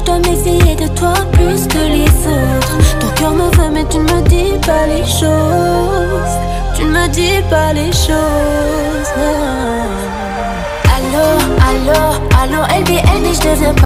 je dois m'essayer de toi plus que les autres. Ton cœur me veut, mais tu ne me dis pas les choses. Tu ne me dis pas les choses. Allô, allô, allô, LBN, et je deviens pas